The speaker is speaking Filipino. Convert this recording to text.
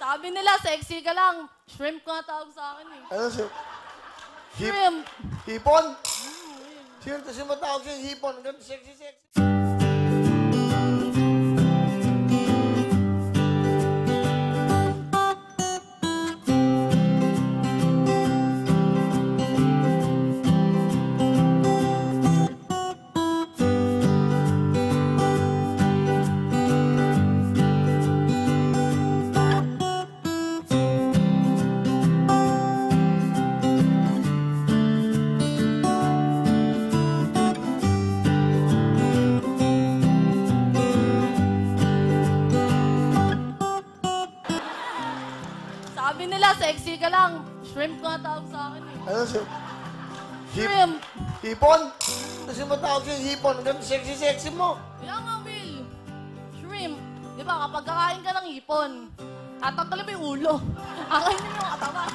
Sabi nila, sexy ka lang. Shrimp nga tawag sa akin eh. Ano si... Hip, Shrimp. hipon? Sino to si matawag siya hipon? Ganda, sexy, sexy. Sabi nila, sexy ka lang. Shrimp nga tawag sa akin eh. Ano si... Hip, Shrimp. hipon? Ano si matawag siya hipon? Ang ganda, sexy, sexy mo. Kaya nga, Will. Shrimp. Di ba, kapag kakain ka ng hipon, tatanggalin mo yung ulo. Akainin mo yung katawan.